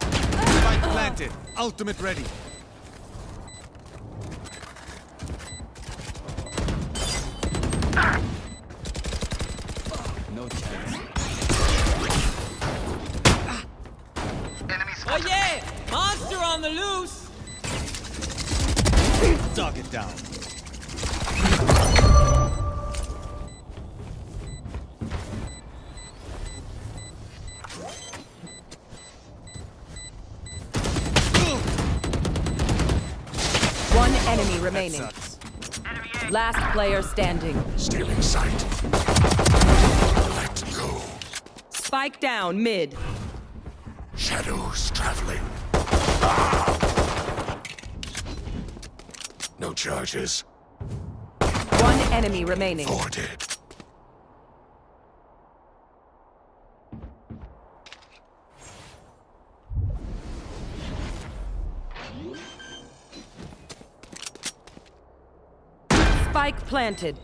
Spike planted. Ultimate ready. No chance. Oh yeah! Monster on the loose! Target down. Enemy remaining. Last player standing. Stealing sight. Let go. Spike down mid. Shadows traveling. Ah! No charges. One enemy remaining. Four Spike planted.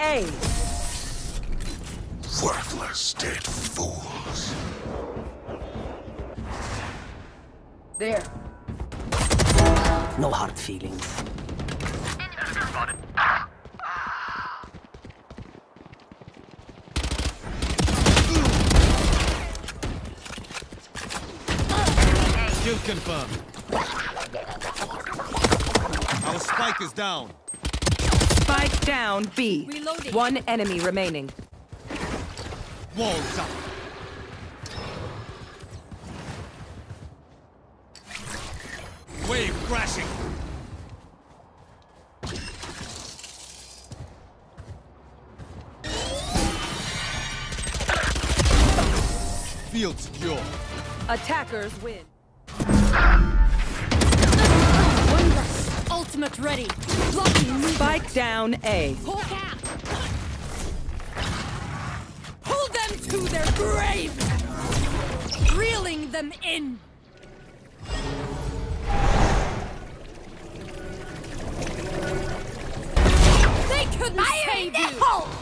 A. Worthless dead fools. There. No hard feelings. Kill confirmed. Our spike is down. Spike down B. Reloading. One enemy remaining. Walls up. Wave crashing. Field secure. Attackers win. One less. Ultimate ready. Blocking. Spike down A. Hawk out. Pull them to their grave. Reeling them in. They couldn't save you.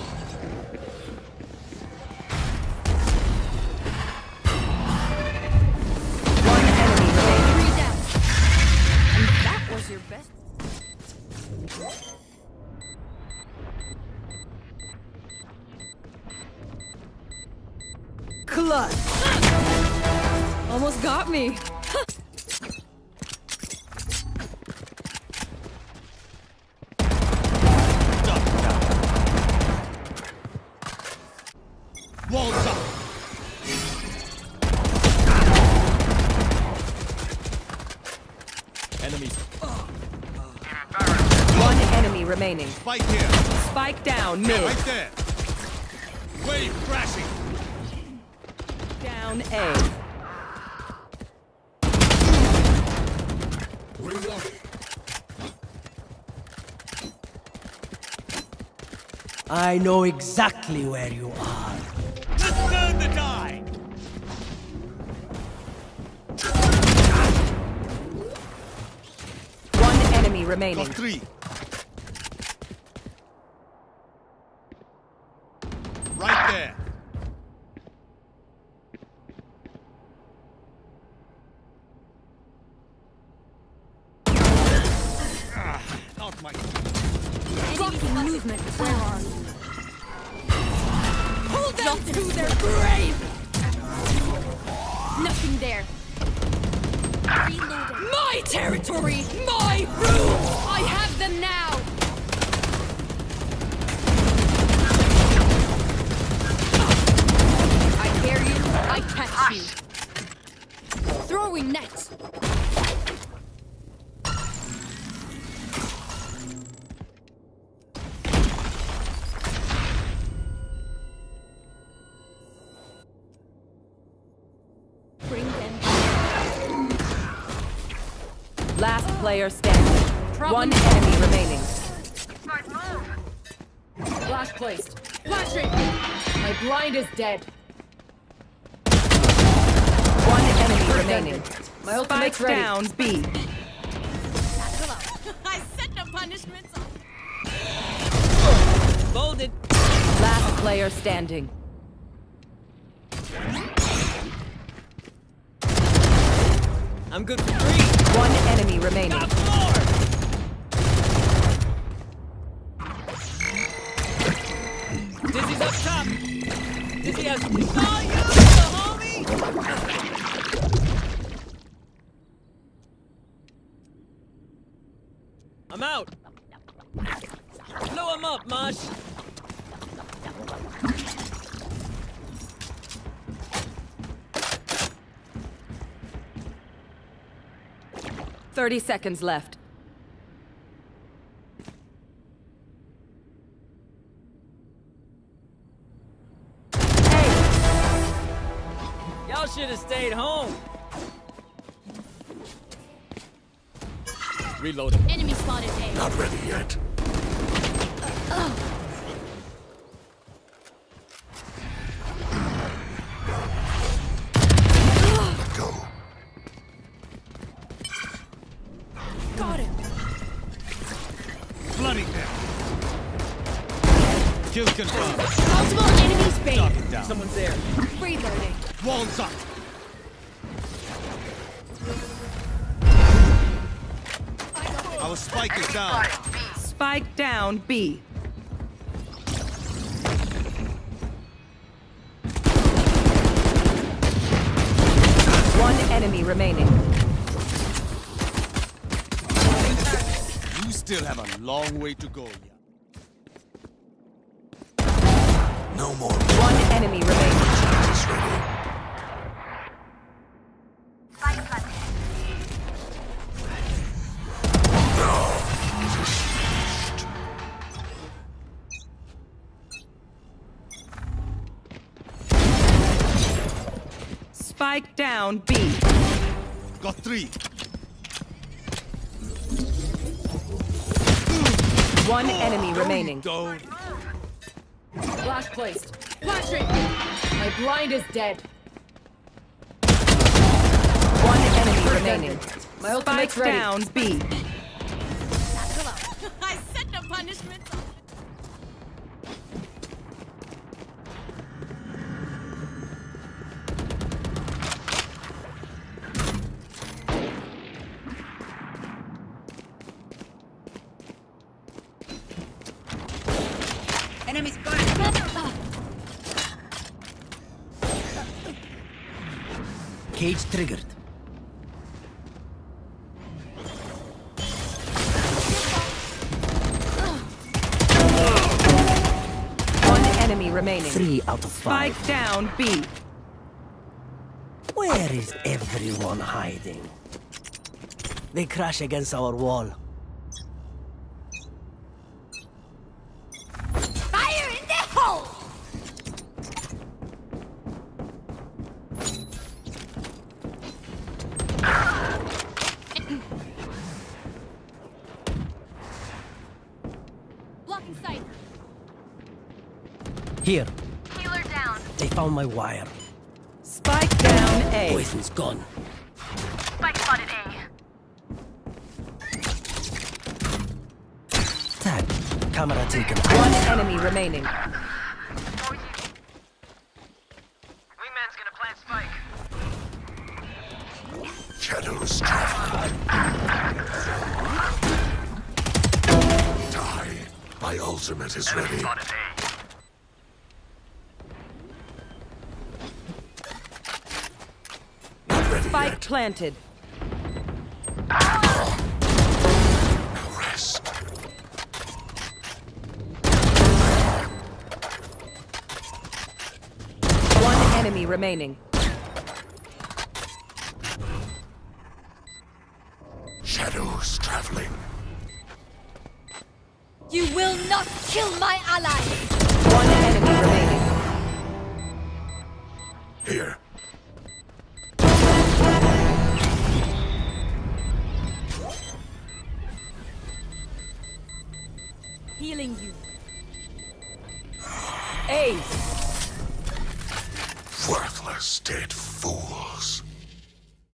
Your best. Clutch. Almost got me. Remaining. Spike here. Spike down mid. Right there. Wave crashing. Down A. I know exactly where you are. Just turn the die. One enemy remaining. Got three. Right there. Ah, not my. Blocking movement. Where are? Pull them to their grave. Nothing there. Reloading. My territory, my rules. I have them now. Last player standing. Problem One enemy remaining. Flash placed. Flashing. My blind is dead. One enemy remaining. My Spike ultimate's ready. down B. punishments. Folded. Last player standing. I'm good for three. One enemy remaining. Dizzy's up top. Dizzy has. Oh, you, the homie. I'm out. Blow him up, Mosh. Thirty seconds left. Hey! Y'all should have stayed home. Reloading. Enemy spotted A. Not ready yet. Go. Kill confirmed. Multiple enemies Knock bait. it down. Someone's there. Reloading. Walls up. Our spike is down. Spike down B. One enemy remaining. You still have a long way to go yet. Enemy remaining. is ready. Spike down B. Got three. One enemy oh, remaining. Don't. Flash placed. Flashing! My blind is dead. One enemy remaining. My ultimate's ready. down B. I set the punishments. Enemy spotted. Cage triggered. One enemy remaining. Three out of five. Spike down B. Where is everyone hiding? They crash against our wall. Here, Healer down. they found my wire. Spike down A. Poison's gone. Spike spotted A. Tag. Camera taken. One enemy remaining. Wingman's gonna plant spike. Shadows traveling. Die. My ultimate is ready. planted. One enemy remaining. Shadows traveling. You will not kill my ally! One enemy remaining. Here.